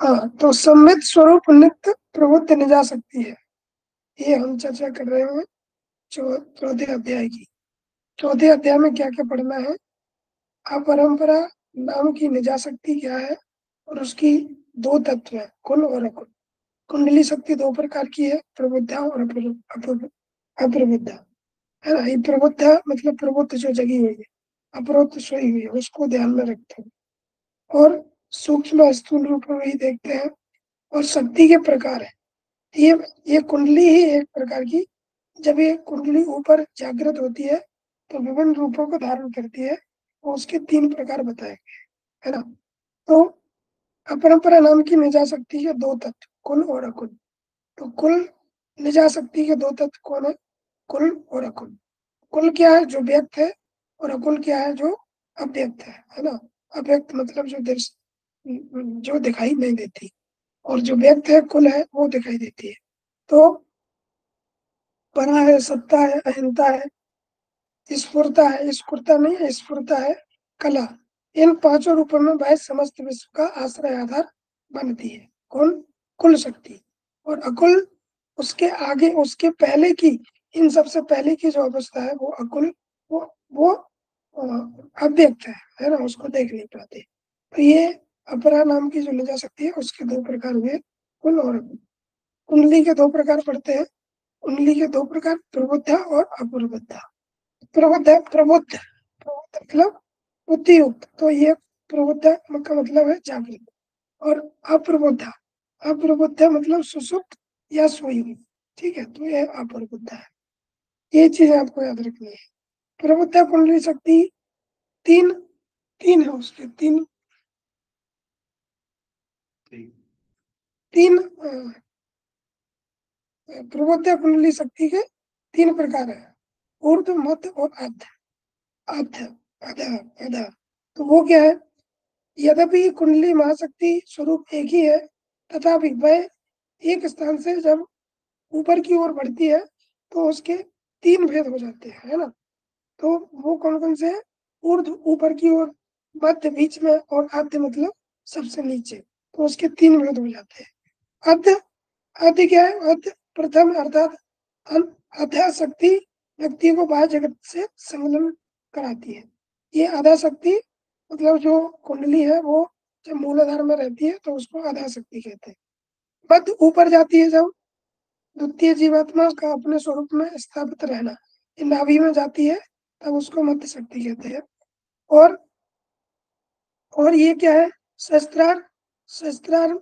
हाँ तो सम्मित स्वरूप नित्य प्रबुद्ध नहीं जा सकती है। ये हम चर्चा कर रहे हैं चौथे अध्याय की। चौथे अध्याय में क्या क्या पढ़ना है? अपरंपरा नाम की निजा शक्ति क्या है? और उसकी दो तत्व है, कुल और अकुल। कुंडली शक्ति दो प्रकार की है, प्रबुद्धा और अप्रबुद्धा। है ना? ये प्रबुद्धा मतलब प्रबुद्ध जो जगी हुई है अप्रबुद्ध सोई हुई है, उसको ध्यान में रखते हैं। और सूक्ष्म स्थूल रूप में ही देखते हैं और शक्ति के प्रकार है। ये ये कुंडली ही एक प्रकार की, जब ये कुंडली ऊपर जागृत होती है तो विभिन्न रूपों को धारण करती है और उसके तीन प्रकार बताए गए है ना? तो अपरंपरा नाम की निजा शक्ति के दो तत्व, कुल और अकुल। तो कुल निजा शक्ति के दो तत्व कौन है? कुल और अकुल। कुल क्या है? जो व्यक्त है और अकुल क्या है? जो अव्यक्त है है ना? अव्यक्त मतलब जो दृश्य। जो दिखाई नहीं देती। और जो व्यक्त है, कुल है, वो दिखाई देती है। तो परा है, सत्ता है, अहिंता है, स्फूर्ता है, स्फूर्ता नहीं है, स्फूर्ता है, कला। इन पाँचों रूपों में वह समस्त विश्व का आश्रय आधार बनती है। कौन? कुल शक्ति। और अकुल उसके आगे, उसके पहले की, इन सबसे पहले की जो अवस्था है, वो अकुल, वो वो अव्यक्त है है ना? उसको देख नहीं पाते। तो ये अपरा नाम की जो ले जा सकती है, उसके दो प्रकार हुए। कुल और कुंडली के दो प्रकार पड़ते हैं। कुंडली के दो प्रकार, प्रबुद्धा और अप्रबुद्धा। प्रबुद्ध प्रबुद्ध प्रबुद्ध मतलब बुद्धियुक्त। तो ये प्रबुद्ध का मतलब है जागृत। और अप्रबुद्धा, अप्रबुद्ध मतलब सुसुप्त या सोई हुई ठीक है तो ये अप्रबुद्ध है। ये चीज़ आपको याद रखनी है। प्रबुद्ध कुंडली शक्ति तीन तीन है उसके, तीन तीन प्रबुद्ध कुंडली शक्ति के तीन प्रकार है। ऊर्ध मध्य और अध अध तो वो क्या है? यद्यपि कुंडली महाशक्ति स्वरूप एक ही है, तथापि वह एक स्थान से जब ऊपर की ओर बढ़ती है तो उसके तीन भेद हो जाते हैं, है ना? तो वो कौन कौन से है? ऊर्ध ऊपर की ओर, मध्य, बीच में और आद्य मतलब सबसे नीचे। तो उसके तीन भेद हो जाते हैं। अद्य अद्य क्या है अद्य प्रथम अर्थात अध्या शक्ति व्यक्ति को बाह्य जगत से संलग्न कराती है। ये आधा शक्ति मतलब जो कुंडली है, वो जब मूलाधार में रहती है तो उसको आधा शक्ति कहते हैं। मध्य ऊपर जाती है जब द्वितीय जीवात्मा का अपने स्वरूप में स्थापित रहना नाभि में जाती है, तब उसको मध्य शक्ति कहते हैं। और और ये क्या है? शस्त्रार शस्त्रार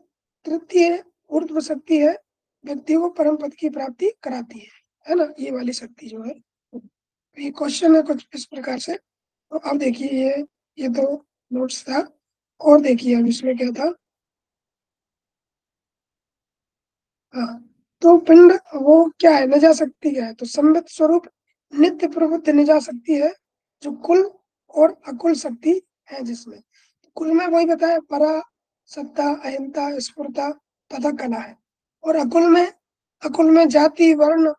तृतीय ऊर्ध्व शक्ति है व्यक्ति को परम पद की प्राप्ति कराती है। है ना? ये वाली शक्ति जो है। ये क्वेश्चन है कुछ इस प्रकार से। तो अब देखिए ये ये तो नोट्स था। और देखिए अब इसमें क्या था? हाँ तो पिंड वो क्या है? न जा सकती है। तो संबित स्वरूप नित्य प्रवृत्ति न जा सकती है, जो कुल और अकुल शक्ति है जिसमें। कुल में वही बताया, परा, सत्ता, अहिंता, स्फूर्ता तथा कला है। और अकुल में अकुल में जाति, वर्ण,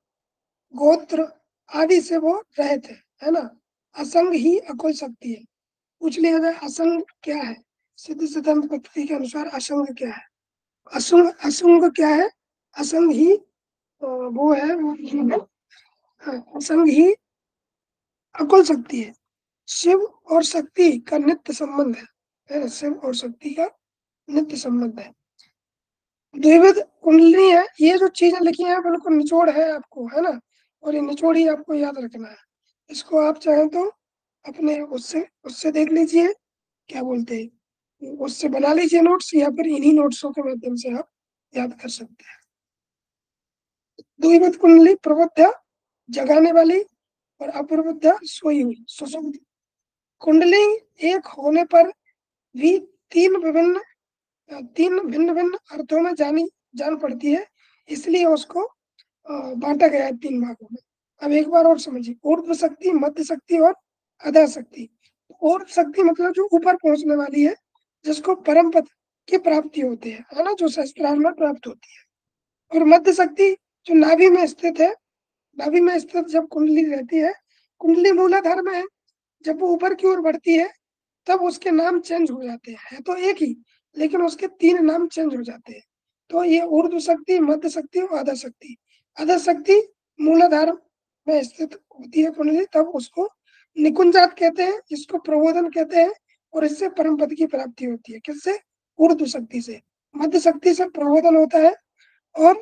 गोत्र आदि से वो रहे थे है ना? असंग ही अकुल शक्ति है। पूछ लिया जाए, असंग क्या है? सिद्ध सिद्धांत पद्धति के अनुसार असंग क्या है? असंग असंग क्या है? असंग ही वो है, वो असंग ही अकुल शक्ति है। शिव और शक्ति का नित्य संबंध है शिव और शक्ति का नित्य संबंध है। द्विविध कुंडली है, ये जो चीज़ें लिखी हैं, बिल्कुल निचोड़ है आपको, है ना? और ये निचोड़ ही आपको याद रखना है। इसको आप चाहें तो अपने उससे उससे देख लीजिए, क्या बोलते हैं? उससे बना लीजिए नोट्स या फिर इन्हीं नोट्सों के माध्यम से आप याद कर सकते हैं। द्विमत कुंडली प्रबुद्ध जगाने वाली और अप्रबुद्ध सोई हुई, सुसुप्त। कुंडली एक होने पर भी तीन विभिन्न तीन भिन्न भिन्न अर्थों में जानी, जान पड़ती है, इसलिए उसको बांटा गया है तीन भागों में। अब एक बार और समझिए, ऊर्ध्व शक्ति, मध्य शक्ति और अधा शक्ति। ऊर्ध्व शक्ति मतलब जो ऊपर पहुँचने वाली है, जिसको परम पद की प्राप्ति होती है है ना, जो शस्त्रार्थ में प्राप्त होती है। और मध्य शक्ति जो नाभि में स्थित है, नाभि में स्थित जब कुंडली रहती है, कुंडली मूलाधार में है, जब वो ऊपर की ओर बढ़ती है, तब उसके नाम चेंज हो जाते हैं। है तो एक ही लेकिन उसके तीन नाम चेंज हो जाते हैं। तो ये ऊर्ध्व शक्ति, मध्य शक्ति और अध शक्ति। अध शक्ति मूलाधार में स्थित होती है कुंडली, तब उसको निकुंजात कहते हैं इसको प्रबोधन कहते हैं और इससे परम पद की प्राप्ति होती है। किससे? ऊर्ध्व शक्ति से। मध्य शक्ति से प्रबोधन होता है और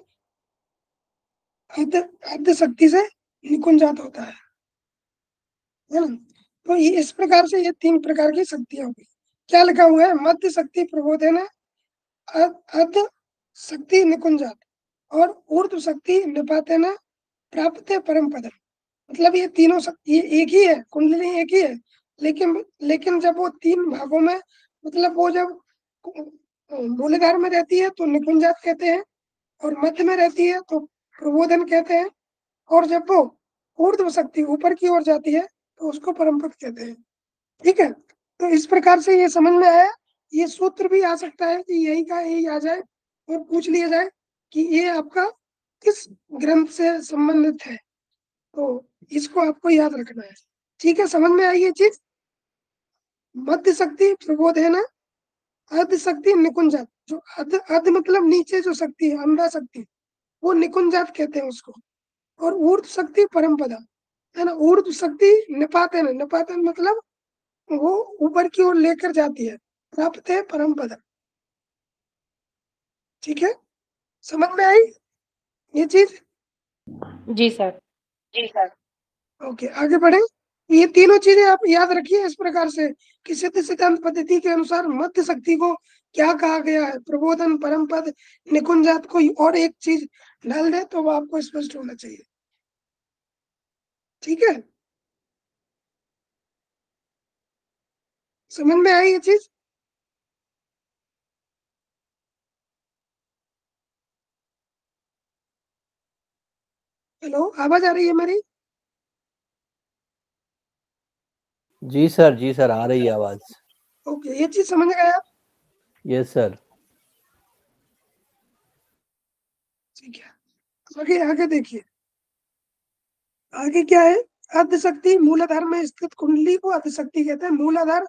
अर्ध शक्ति से निकुंजात होता है। तो ये इस प्रकार से ये तीन प्रकार की शक्तियाँ होगी क्या लिखा हुआ है? मध्य शक्ति प्रबोधन अर्ध शक्ति निकुंजात और ऊर्ध शक्ति निपातन प्राप्त परम पद। मतलब ये तीनों शक्ति एक ही है, कुंडली एक ही है, लेकिन लेकिन जब वो तीन भागों में मतलब वो जब मूलधार में रहती है तो निकुंजात कहते हैं और मध्य में रहती है तो प्रबोधन कहते हैं और जब वो ऊर्ध्व शक्ति ऊपर की ओर जाती है तो उसको परम पद कहते हैं। ठीक है? तो इस प्रकार से ये समझ में आया। ये सूत्र भी आ सकता है कि यही का यही आ जाए और पूछ लिया जाए कि ये आपका किस ग्रंथ से संबंधित है। तो इसको आपको याद रखना है। ठीक है, समझ में आई ये चीज़? मध्य शक्ति प्रबोध है ना अर्ध शक्ति निकुंजात। जो अर्ध अर्ध मतलब नीचे जो शक्ति है, अंधा शक्ति, वो निकुंजात कहते हैं उसको। और ऊर्ध शक्ति परम पदा है ना? ऊर्ध शक्ति निपातन निपातन मतलब वो ऊपर की ओर लेकर जाती है। प्राप्त है परम पद। ठीक है? समझ में आई? ये चीज़? जी सर। जी सर। ओके आगे बढ़े। ये तीनों चीज़ें आप याद रखिए इस प्रकार से कि सिद्ध सिद्धांत पद्धति के अनुसार मध्य शक्ति को क्या कहा गया है? प्रबोधन परम पद निकुंजात को और एक चीज़ डाल दे तो वो आपको स्पष्ट होना चाहिए। ठीक है? समझ में आई ये चीज़? हेलो आवाज़ आ रही है मेरी? जी सर जी सर आ रही है आवाज़। ओके ये चीज़ समझ गए आप? Yes sir. ठीक है आगे आगे देखिए। आगे क्या है? अर्धशक्ति मूलाधार में स्थित कुंडली को अर्धशक्ति कहते हैं। मूलाधार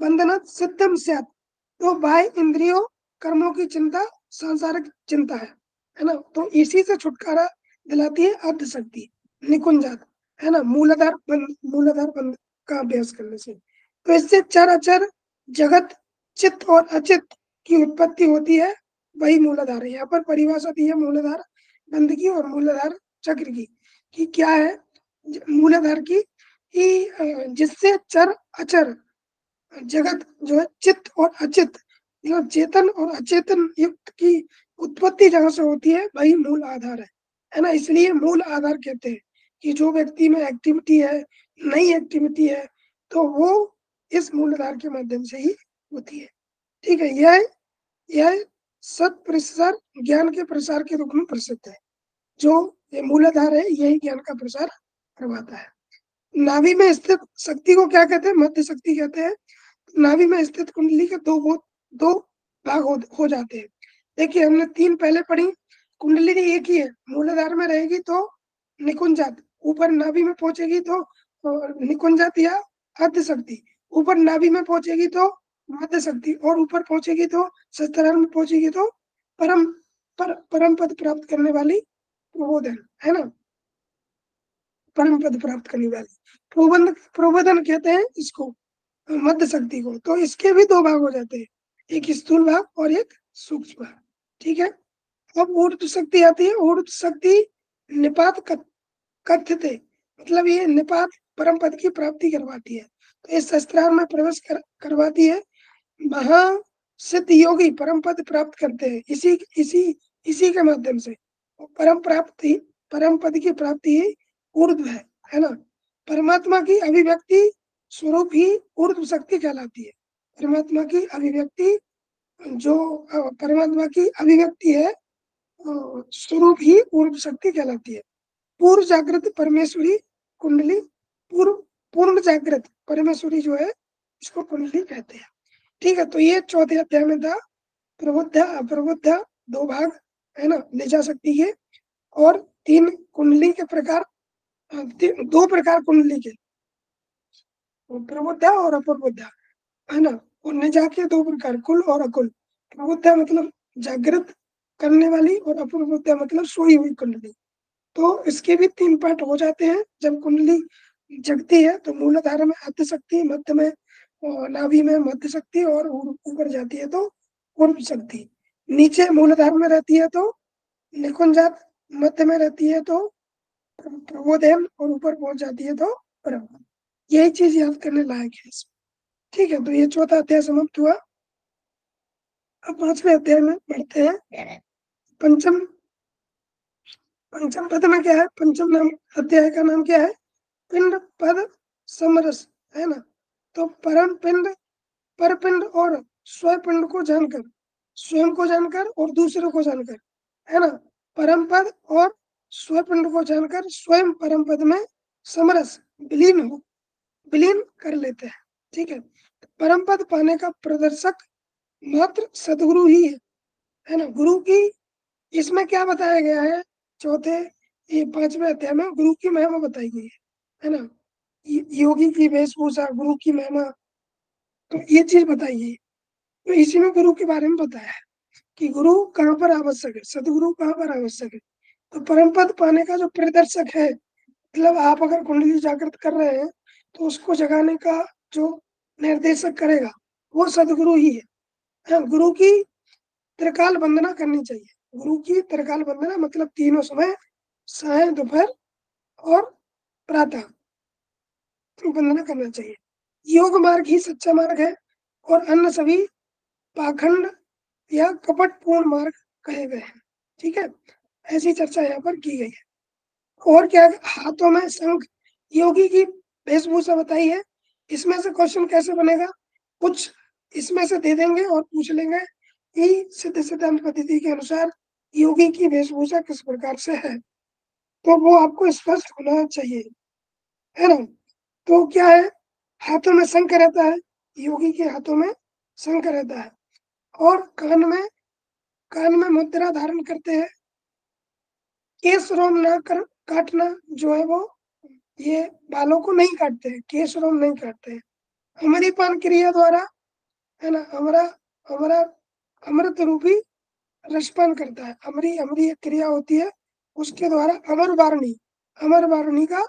बंधन सिद्धम से तो बाह्य इंद्रियों, कर्मों की चिंता, सांसारिक चिंता है है ना? तो इसी से छुटकारा दिलाती है अर्धशक्ति, निकुंजात, है ना? मूलाधार बंद मूलाधार बंद का अभ्यास करने से। तो इससे चर अचर जगत, चित्त और अचित की उत्पत्ति होती है, वही मूलाधार यहाँ पर परिभाषा दी है मूलाधार बंद की और मूलाधार चक्र की, कि क्या है? मूलाधार की जिससे चर अचर जगत जो है चित्त और अचित। मतलब चेतन और अचेतन युक्त की उत्पत्ति जहाँ से होती है, वही मूल आधार है। है ना? इसलिए मूल आधार कहते हैं कि जो व्यक्ति में एक्टिविटी है, नई एक्टिविटी है तो वो इस मूल आधार के माध्यम से ही होती है। ठीक है, यह यह सत प्रसार ज्ञान के प्रसार के रूप में प्रसिद्ध है। जो ये मूल आधार है, यही ज्ञान का प्रसार करवाता है। नाभि में स्थित शक्ति को क्या कहते हैं? मध्य शक्ति कहते हैं। नाभि में स्थित कुंडली के दो दो भाग हो, हो जाते हैं। देखिए हमने तीन पहले पढ़ी कुंडली एक ही है मूलाधार में रहेगी तो निकुंज निकुंजात ऊपर नाभि में पहुंचेगी तो निकुंज निकुंजात या अर्ध शक्ति ऊपर नाभि में पहुंचेगी तो मध्य शक्ति और ऊपर पहुंचेगी तो शस्त्रार में पहुंचेगी तो परम पर, परम पद प्राप्त करने वाली प्रबोधन है ना? परम पद प्राप्त करने वाली प्रबंध प्रबोधन कहते हैं इसको। मध्य शक्ति को। तो इसके भी दो भाग हो जाते हैं। एक स्थूल भाग और एक सूक्ष्म भाग। ठीक है? अब ऊर्ध शक्ति आती है। ऊर्ध शक्ति निपात कथ्यते। मतलब ये निपात परम पद की प्राप्ति करवाती है। तो इस शस्त्रार में प्रवेश कर, करवाती है। महा सिद्ध योगी परम पद प्राप्त करते हैं। इसी इसी इसी के माध्यम से। परम प्राप्ति परम पद की प्राप्ति ही ऊर्ध है। है ना? परमात्मा की अभिव्यक्ति स्वरूप ही ऊर्ध शक्ति कहलाती है। परमात्मा की अभिव्यक्ति, जो परमात्मा की अभिव्यक्ति है स्वरूप ही ऊर्ध शक्ति कहलाती है। पूर्व जागृत परमेश्वरी कुंडली, पूर्व, पूर्ण जागृत परमेश्वरी जो है, इसको कुंडली कहते हैं। ठीक है तो ये चौथे अध्याय में था। प्रबुद्ध, अप्रबुद्ध, दो भाग, है ना? ले जा सकती है। और तीन कुंडली के प्रकार दो प्रकार कुंडली के। प्रबुद्ध और अप्रबुद्ध, है ना? और निजा के दो प्रकार, कुल और अकुल। प्रबुद्धा मतलब जागृत करने वाली और अपूर्वोदय मतलब सोई हुई कुंडली। तो इसके भी तीन पार्ट हो जाते हैं। जब कुंडली जगती है तो मूलाधार में आद्य शक्ति मध्य में नाभि में मध्य शक्ति और ऊपर जाती है तो पूर्व शक्ति। नीचे मूलाधार में रहती है तो निकुंजात, मध्य में रहती है तो प्रबोधन और ऊपर पहुँच जाती है तो परम। यही चीज़ याद करने लायक है ठीक है तो ये चौथा अध्याय समाप्त हुआ। अब पाँचवें अध्याय में पढ़ते हैं। पंचम पंचम पद में क्या है? पंचम नाम अध्याय का नाम क्या है? पिंड पद समरस है ना? तो परम पिंड पर पिंड और स्वयं पिंड को जानकर स्वयं को जानकर और दूसरे को जानकर है ना? परम पद और स्वयं पिंड को जानकर स्वयं परम पद में समरस विलीन हो। विलीन कर लेते हैं। ठीक है? परम पद पाने का प्रदर्शक मात्र सदगुरु ही है है ना? गुरु की इसमें क्या बताया गया है? चौथे, ये पाँचवें अध्याय में गुरु की महिमा बताई गई है है ना? योगी की वेशभूषा, गुरु की महिमा तो ये चीज़ बताई गई तो इसी में गुरु के बारे में बताया है कि गुरु कहाँ पर आवश्यक है? सदगुरु कहाँ पर आवश्यक है? तो परम पद पाने का जो प्रदर्शक है मतलब आप अगर कुंडली जागृत कर रहे हैं तो उसको जगाने का जो निर्देशक करेगा वो सदगुरु ही है। हाँ, गुरु की त्रिकाल वंदना करनी चाहिए। गुरु की त्रिकाल वंदना मतलब तीनों समय साय दोपहर और प्रातः। वंदना करना चाहिए। योग मार्ग ही सच्चा मार्ग है और अन्य सभी पाखंड या कपट पूर्ण मार्ग कहे गए हैं। ठीक है? ऐसी चर्चा यहाँ पर की गई है। और क्या हाथों में शंख योगी की वेशभूषा बताई है इसमें से क्वेश्चन कैसे बनेगा? कुछ इसमें से दे देंगे और पूछ लेंगे। कि सिद्ध सिद्धांत पद्धति के अनुसार योगी की वेशभूषा किस प्रकार से है? तो वो आपको स्पष्ट होना चाहिए, है ना? तो क्या है? हाथों में शंख रहता है, योगी के हाथों में शंख रहता है। और कान में कान में मुद्रा धारण करते हैं। केस रोम ना कर, काटना जो है वो ये बालों को नहीं काटते हैं केस रोम नहीं काटते हैं। हमारी पान क्रिया द्वारा, है ना, हमारा हमारा अमृत रूपी रसपान करता है। अमरी अमरी एक क्रिया होती है, उसके द्वारा अमर वारणी अमर वारणी का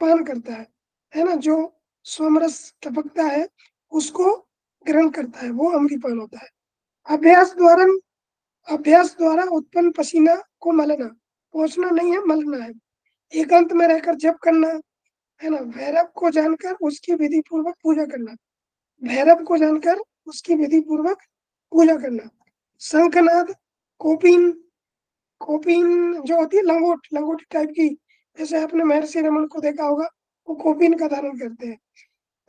पान करता है है ना, जो सोमरस टपकता है, उसको ग्रहण करता है, वो अमरी पान होता है। अभ्यास द्वारा अभ्यास द्वारा उत्पन्न पसीना को मलना पहुँचना नहीं है, मलना है। एकांत में रहकर जप करना है ना? भैरव को जानकर उसकी विधि पूर्वक पूजा करना। भैरव को जानकर उसकी विधि पूर्वक पूजा करना। शंखनाद, कोपिन कोपिन जो होती है, लंगोट लंगोट टाइप की, जैसे आपने महर्षि रमन को देखा होगा, वो कोपिन का धारण करते हैं।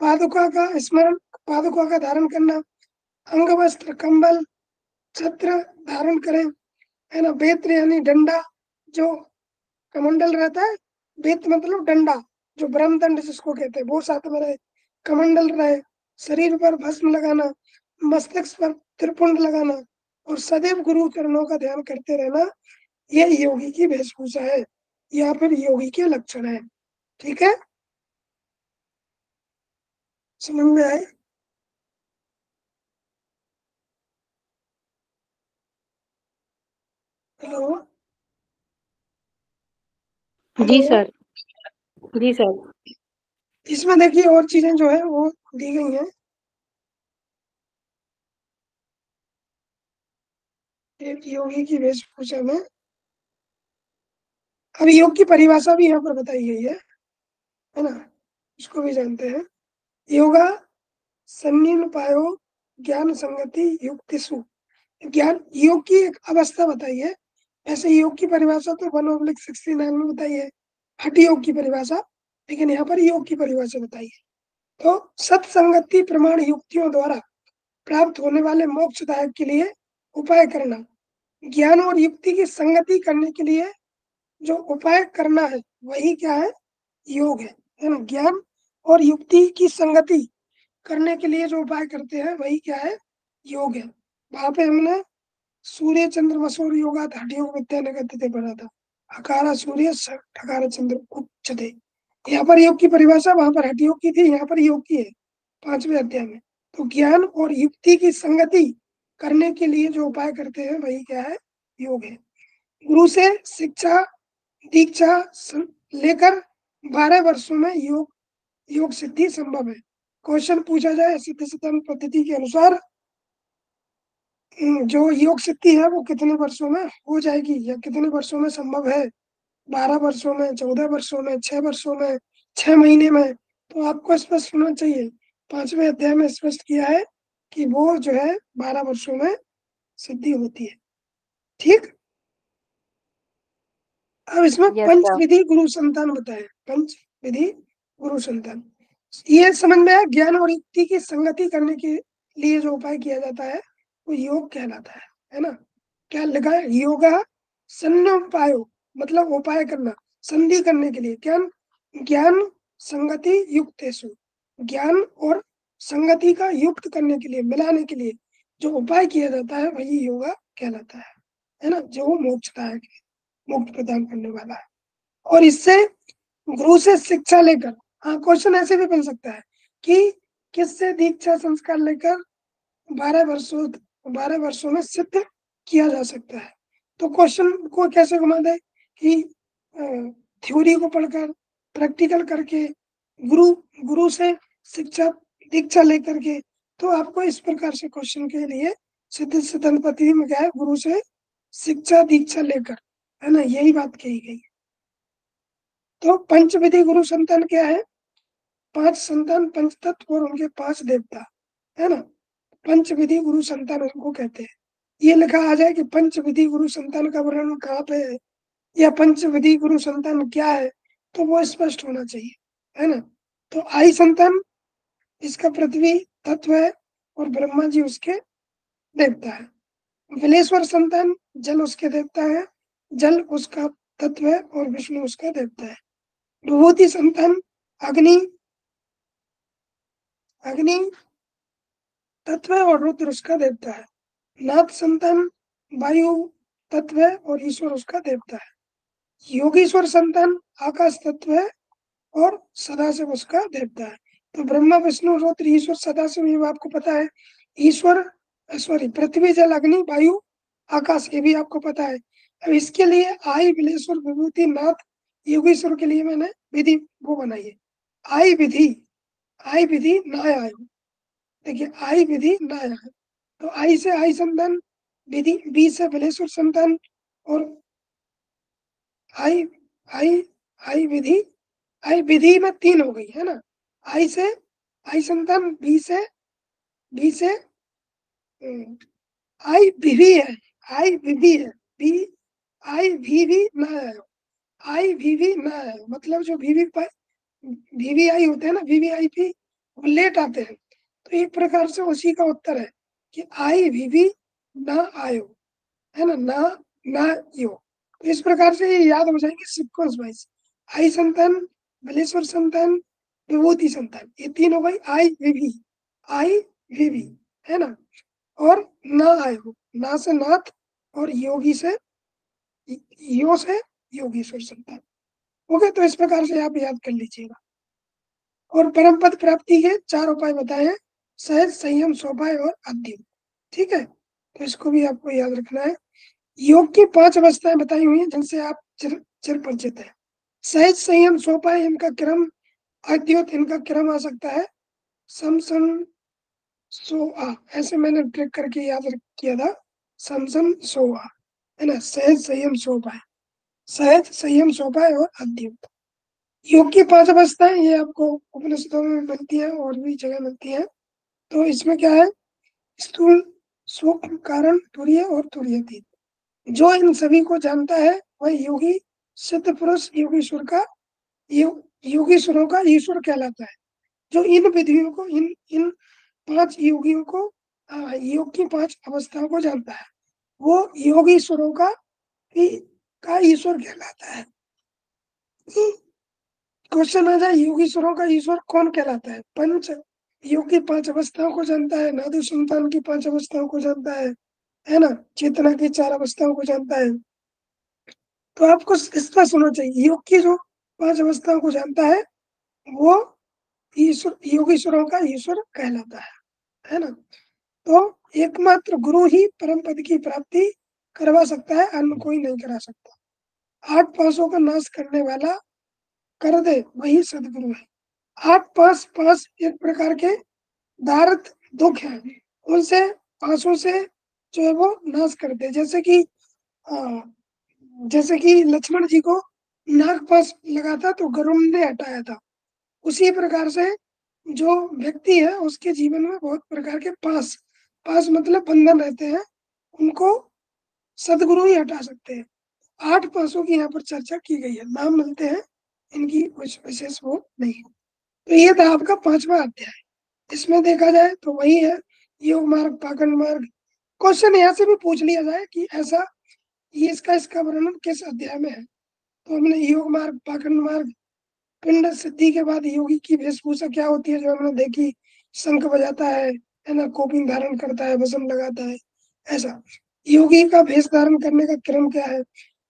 पादुका का स्मरण, पादुका का धारण करना। अंग वस्त्र कंबल, छत्र धारण करें, है ना? बेत्र यानी डंडा जो कमंडल रहता है, बेत मतलब डंडा। जो ब्रह्म दंड जिसको कहते हैं वो साथ में रहे कमंडल रहे शरीर पर भस्म लगाना मस्तक पर त्रिपुंड लगाना और सदैव गुरु चरणों का ध्यान करते रहना यह योगी की वेशभूषा है या फिर योगी के लक्षण है। ठीक है? समझ में आए? हेलो? जी सर। जी सर। इसमें देखिए और चीज़ें जो है वो दी गई हैं। एक योगी की वेशभूषा में अब योग की परिभाषा भी यहाँ पर बताई गई है है ना? उसको भी जानते हैं। योगा सन्निन पायो ज्ञान संगति युक्ति सु ज्ञान, योग की एक अवस्था बताई है। ऐसे योग की परिभाषा तो वन ऑब्लिक सिक्सटी नाइन में बताई है। हट योग की परिभाषा। लेकिन यहाँ पर योग की परिभाषा बताई है। तो सत्संगति प्रमाण युक्तियों द्वारा प्राप्त होने वाले मोक्षदायक के लिए उपाय करना। ज्ञान और युक्ति की संगति करने के लिए जो उपाय करना है, वही क्या है? योग है। ज्ञान और युक्ति की संगति करने के लिए जो उपाय करते हैं, वही क्या है? योग है। वहाँ पे हमने सूर्य चंद्र मसूर योगा हठ योग विद्या निगत पढ़ा था। अकारा सूर्य ठकारा चंद्र उच्च थे यहाँ पर योग की परिभाषा वहाँ पर हठ योग की थी, यहाँ पर योग की है, पाँचवें अध्याय में। तो ज्ञान और युक्ति की संगति करने के लिए जो उपाय करते हैं, वही क्या है? योग है। गुरु से शिक्षा, दीक्षा लेकर बारह वर्षों में योग योग सिद्धि संभव है। क्वेश्चन पूछा जाए, सिद्ध सिद्धांत पद्धति के अनुसार जो योग सिद्धि है वो कितने वर्षों में हो जाएगी? या कितने वर्षों में संभव है? बारह वर्षों में चौदह वर्षों में छह वर्षों में छह महीने में? तो आपको स्पष्ट होना चाहिए। पाँचवें अध्याय में स्पष्ट किया है कि वो जो है बारह वर्षों में सिद्धि होती है। ठीक? अब इसमें yes, पंच विधि गुरु संतान बताए। पंच विधि गुरु संतान। ये समझ में आया? ज्ञान और युक्ति की संगति करने के लिए जो उपाय किया जाता है वो योग कहलाता है है ना? क्या लगा योगा सन्नोपायो मतलब उपाय करना, संधि करने के लिए, ज्ञान ज्ञान संगति युक्त ज्ञान और संगति का युक्त करने के लिए, मिलाने के लिए जो उपाय किया जाता है, वही योगा कहलाता है है ना? जो मोक्षदायक है मुक्त प्रदान करने वाला है। और इससे गुरु से शिक्षा लेकर हाँ क्वेश्चन ऐसे भी बन सकता है कि किससे दीक्षा संस्कार लेकर बारह वर्षों बारह वर्षों में सिद्ध किया जा सकता है। तो क्वेश्चन को कैसे घुमा दे कि थ्योरी को पढ़कर प्रैक्टिकल करके, गुरु गुरु से शिक्षा, दीक्षा लेकर के तो आपको इस प्रकार से क्वेश्चन के लिए सिद्ध सिद्धांत में क्या है, गुरु से शिक्षा, दीक्षा लेकर, है ना? यही बात कही गई तो पंचविधि गुरु संतान क्या है? पाँच संतान, पंच तत्व और उनके पाँच देवता, है ना? पंचविधि गुरु संतान उनको कहते हैं। ये लिखा आ जाए कि पंचविधि गुरु संतान का वर्णन कहाँ पे है? या पंचविधि गुरु संतान क्या है? तो वो स्पष्ट होना चाहिए, है ना? तो आई संतान, इसका पृथ्वी तत्व है और ब्रह्मा जी उसके देवता है। विलेश्वर संतान, जल उसके देवता है, जल उसका तत्व है और विष्णु उसका देवता है। विभूति संतान, अग्नि अग्नि तत्व और रुद्र उसका देवता है। नाथ संतान, वायु तत्व और ईश्वर उसका देवता है। योगीश्वर संतान, आकाश तत्व है और सदाशिव उसका देवता है। तो ब्रह्मा, विष्णु, रुद्र, ईश्वर, सदाशिव, ये आपको पता है। ईश्वर सॉरी पृथ्वी, जल, अग्नि, वायु, आकाश, ये भी आपको पता है। अब इसके लिए आई बिलेश्वर विभूति, नाथ, योगेश्वर के लिए मैंने विधि वो बनाई है। आई विधि आई विधि न आय देखिए, आई विधि न आय तो आई से आई संतान, विधि, बी से बलेश्वर संतान और आई आई आई विधि आई विधि में तीन हो गई, है ना? आई से आई संतान, बी से बी से आई विधि है, आई विधि है, बी, आई भी भी न आयो आई भी भी न मतलब जो V V V V I होते हैं ना वी वी आई पी, वो लेट आते हैं। तो एक प्रकार से उसी का उत्तर है कि आई भी भी न आयो, है ना? ना ना यो तो इस प्रकार से ये याद हो जाएँगे सिक्वेंस वाइज आई संतान, बलेश्वर संतान, विभूति संतान, ये तीन हो गई आई विभी आई विभी है ना? और ना आयो, ना से नाथ और योगी से, यो से योगेश्वर संतान। ओके तो इस प्रकार से आप याद कर लीजिएगा। और परम पद प्राप्ति के चार उपाय बताए हैं। सहज संयम सोपाय और अध्ययन ठीक है? तो इसको भी आपको याद रखना है। योग की पाँच अवस्थाएँ बताई हुई हैं जिनसे आप चिर, चिर परिचित है। सहज संयम सोपाय इनका क्रम अद्योत इनका क्रम आ सकता है। समसम सो आ ऐसे मैंने ट्रिक करके याद किया था। समसम सो आ है ना? सहज संयम शोभा सहज संयम शोभा और अद्युत योग की पाँच अवस्थाएँ ये आपको उपनिषदों में मिलती है और भी जगह मिलती है। तो इसमें क्या है? स्थूल सूक्ष्म कारण तुरीय और तुरीयतीत। जो इन सभी को जानता है, वह योगी, सिद्ध पुरुष, योगीश्वर का योगीश्वरों का ईश्वर कहलाता है। जो इन विधियों को, इन इन पाँच योगियों को योग की पाँच अवस्थाओं को जानता है, वो योगीश्वरों का का ईश्वर कहलाता है। क्वेश्चन आ जाए, योगीश्वरों का ईश्वर कौन कहलाता है? पंच योग की पाँच अवस्थाओं को जानता है नादु संतान की पाँच अवस्थाओं को जानता है है ना? चेतना की चार अवस्थाओं को जानता है। तो आपको इसका सुनना चाहिए, योग की जो पाँच अवस्थाओं को जानता है, वो ईश्वर, योगीश्वरों का ईश्वर कहलाता है है ना? तो एकमात्र गुरु ही परम पद की प्राप्ति करवा सकता है, अन्य कोई नहीं करा सकता। आठ पासों का नाश करने वाला कर दे, वही सदगुरु है। आठ पास पास, एक प्रकार के दारत दुख है। उनसे पासों से जो है वो नाश करते जैसे कि जैसे कि लक्ष्मण जी को नाग पास लगा था तो गरुण ने हटाया था। उसी प्रकार से जो व्यक्ति है, उसके जीवन में बहुत प्रकार के पास पास मतलब बंधन रहते हैं। उनको सदगुरु ही हटा सकते हैं। आठ पासों की यहाँ पर चर्चा की गई है। नाम मिलते हैं। इनकी कुछ विशेष वो नहीं। है तो ये था आपका पांचवा अध्याय। इसमें देखा जाए तो वही है, योग मार्ग, पाखंड मार्ग। क्वेश्चन यहाँ से भी पूछ लिया जाए कि ऐसा ये इसका इसका वर्णन किस अध्याय में है? तो हमने योग मार्ग, पाखंड मार्ग, पिंड सिद्धि के बाद योगी की वेशभूषा क्या होती है जो हमने देखी? शंख बजाता है ना? कोपिंग धारण करता है वसम लगाता है, ऐसा। योगी का भेष धारण करने का क्रम क्या है?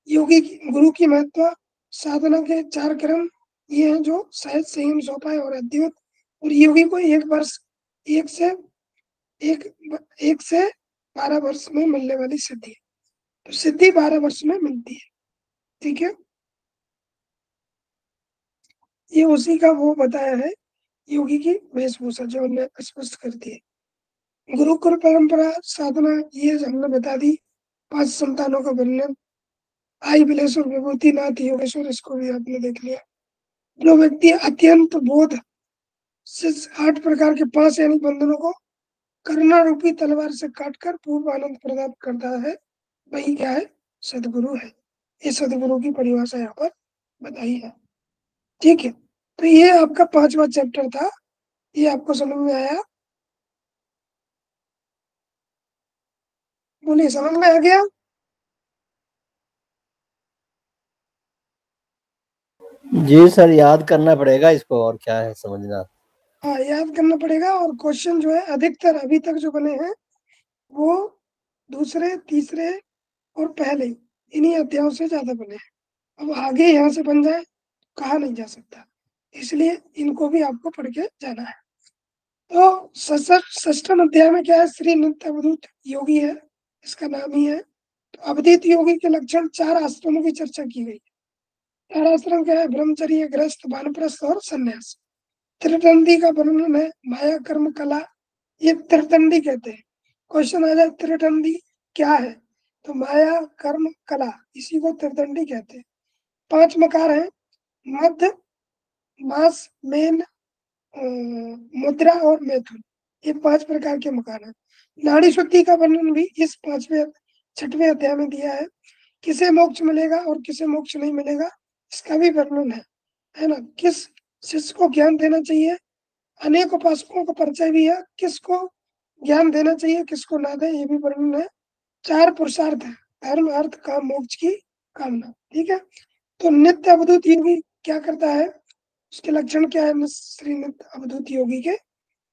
योगी की, गुरु की महत्व साधना के चार क्रम ये हैं जो शायद संयम सौंपा और अद्युत और योगी को एक वर्ष, एक से, एक एक से बारह वर्ष में मिलने वाली सिद्धि तो सिद्धि बारह वर्ष में मिलती है। ठीक है? ये उसी का वो बताया है, योगी की वेशभूषा जो हमने स्पष्ट कर दी है। गुरुकुल परंपरा, साधना, ये हमने बता दी, पाँच संतानों का वर्णन, आई बिलेश्वर विभूति नाथ योगेश्वर, इसको भी आपने देख लिया। जो व्यक्ति अत्यंत बोध से आठ प्रकार के पाँच यानी बंधनों को करुणा रूपी तलवार से काटकर पूर्व आनंद प्रदान करता है, वही क्या है? सदगुरु है। ये सदगुरु की परिभाषा यहाँ पर बताई है। ठीक है तो ये आपका पांचवा चैप्टर था। ये आपको समझ में आया? बोलिए, समझ में आ गया? जी सर, याद करना पड़ेगा इसको और क्या है समझना। हाँ याद करना पड़ेगा और क्वेश्चन जो है अधिकतर अभी तक जो बने हैं, वो दूसरे, तीसरे और पहले, इन्हीं अध्यायों से ज़्यादा बने हैं। अब आगे यहाँ से बन जाए, कहा नहीं जा सकता। इसलिए इनको भी आपको पढ़ के जाना है। तो सष्टम अध्याय में क्या है? श्री नित्य अवधूत योगी है, इसका नाम ही है। तो अवधित योगी के लक्षण चार आश्रमों की चर्चा की गई आश्रम क्या है ब्रह्मचर्य ग्रस्त वानप्रस्थ और संन्यास। त्रिदंडी का वर्णन है, माया, कर्म, कला, ये त्रिदंडी कहते हैं। क्वेश्चन आ जाए, त्रिदंडी क्या है? तो माया, कर्म, कला, इसी को त्रिदंडी कहते हैं। पाँच मकार है, मध्य, मास, मेन मुद्रा और मैथुन। ये पाँच प्रकार के मकान है। नाड़ी शुद्धि का वर्णन भी इस पांचवे, छठवें अध्याय में दिया है। किसे मोक्ष मिलेगा और किसे मोक्ष नहीं मिलेगा? इसका भी वर्णन है है ना? किस शिष्य को ज्ञान देना चाहिए? अनेक उपासकों का परिचय भी है, किसको ज्ञान देना चाहिए, किसको ना दे, ये भी वर्णन है। चार पुरुषार्थ है, धर्म, अर्थ, काम, मोक्ष की कामना, ठीक है? तो नित्य अवधूत योगी क्या करता है? उसके लक्षण क्या है श्री नित्य अवधूत योगी के?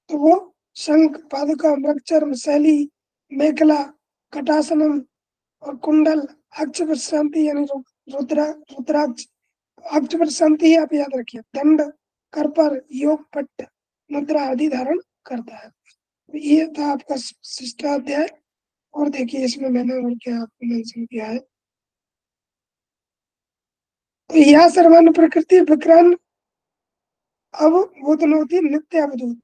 तो वो शंख पादुका मृगचर्म शैली, मेखला, कटासनम और कुंडल अक्ष विश्रांति, यानी रुद्रा, रुद्राक्ष अक्ष विश्रांति आप याद रखिए। दंड कर पर योग पट्ट मुद्रा आदि धारण करता है। तो ये था आपका शिष्टाध्याय। और देखिए, इसमें मैंने और क्या आपको मेंशन किया है। तो यह सर्वान प्रकृति विक्रांत। अब बुधनोति नित्य अवधूत।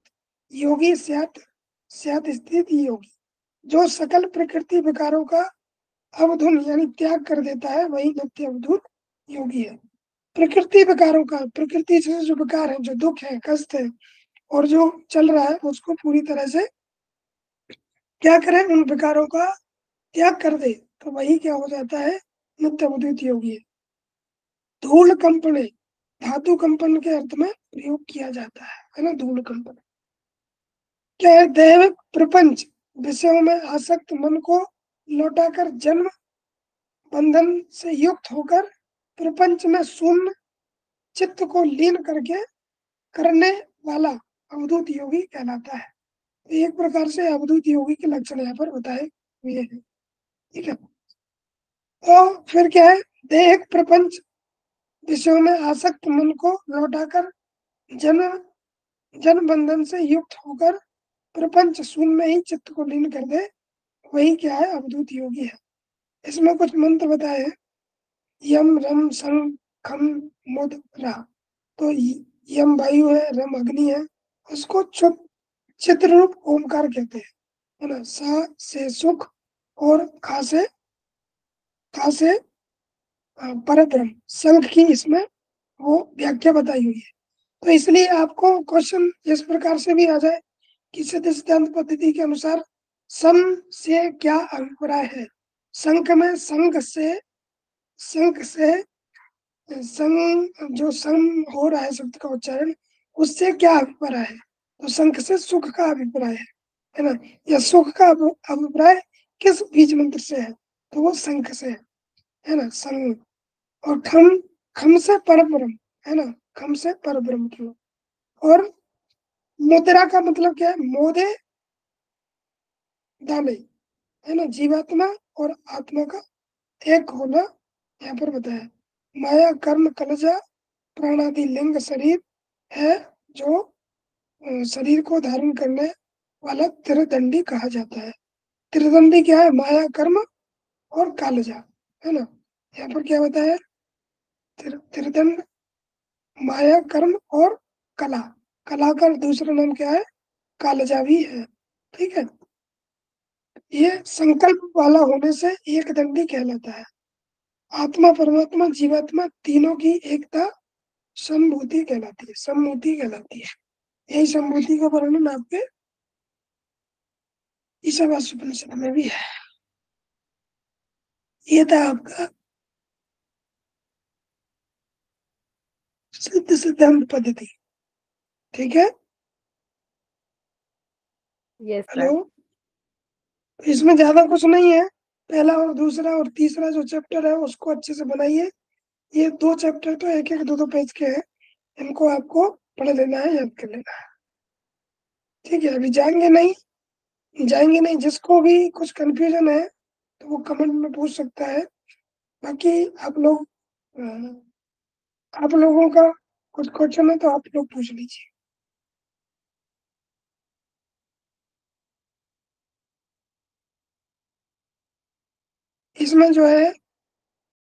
योगी स्यात स्यात स्थित योगी। जो सकल प्रकृति विकारों का अवधुन यानी त्याग कर देता है, वही नित्य अवधूत योगी है। प्रकृति विकारों का, प्रकृति से जो विकार है, जो दुख है, कष्ट है, और जो चल रहा है, उसको पूरी तरह से क्या करें? उन विकारों का त्याग कर दे तो वही क्या हो जाता है? नित्य अवधूत योगी धूल कंपने धातु कंपन के अर्थ में प्रयोग किया जाता है है ना? धूल कंपन क्या है? देव प्रपंच, विषयों में आसक्त मन को लौटाकर जन्म, बंधन से युक्त होकर प्रपंच में शून्य चित्त को लीन करके करने वाला अवधूत योगी कहलाता है। तो एक प्रकार से अवधूत योगी के लक्षण यहाँ पर बताए हुए हैं। ठीक है? तो फिर क्या है? देह प्रपंच विषयों में आसक्त मन को लौटाकर जन जन बंधन से युक्त होकर प्रपंच शून्य में ही चित्त को लीन कर दे, वही क्या है? अवधूत योगी है। इसमें कुछ मंत्र बताए हैं। यम रम सं खम मुद रा। तो यम वायु है, रम अग्नि है, उसको चुप चित्र रूप ओमकार कहते हैं, है ना? सा से सुख और खा से खा से पर ब्रह्म संघ की इसमें वो व्याख्या बताई हुई है। तो इसलिए आपको क्वेश्चन इस प्रकार से भी आ जाए कि सिद्ध सिद्धांत पद्धति के अनुसार सम से क्या अभिप्राय है? संघ में संघ से संघ से संघ, जो संघ हो रहा है शब्द का उच्चारण, उससे क्या अभिप्राय है? तो संख से सुख का अभिप्राय है है ना? या सुख का अभिप्राय किस बीज मंत्र से है? तो वो संघ से है है ना? संघ। और खम खम से पर ब्रह्म है ना? खम से पर ब्रह्म की और मुद्रा का मतलब क्या है? मोदे दाने, है ना? जीवात्मा और आत्मा का एक होना यहाँ पर बताया, माया, कर्म, कलजा, प्राणादि, लिंग, शरीर है जो शरीर को धारण करने वाला त्रिदंडी कहा जाता है। त्रिदंडी क्या है? माया, कर्म और कालजा, है ना? यहाँ पर क्या बताया? त्रिदंड, माया, कर्म और कला। कला का दूसरा नाम क्या है? कालजा भी है, ठीक है? ये संकल्प वाला होने से एक दंडी कहलाता है। आत्मा परमात्मा जीवात्मा तीनों की एकता संभूति कहलाती है सम्भूति कहलाती है। यही संभूति का वर्णन आपके ईशावासुपनिषद में भी है। ये था आपका सिद्ध सिद्धांत पद्धति। ठीक है? हेलो? इसमें ज़्यादा कुछ नहीं है। पहला और दूसरा और तीसरा जो चैप्टर है, उसको अच्छे से बनाइए। ये दो चैप्टर तो एक एक दो दो पेज के हैं। इनको आपको पढ़ लेना है, याद कर लेना है। ठीक है, अभी जाएँगे नहीं। जाएँगे नहीं, जिसको भी कुछ कंफ्यूजन है तो वो कमेंट में पूछ सकता है। बाकी आप लोग आप लोगों का कुछ क्वेश्चन है तो आप लोग पूछ लीजिए। इसमें जो है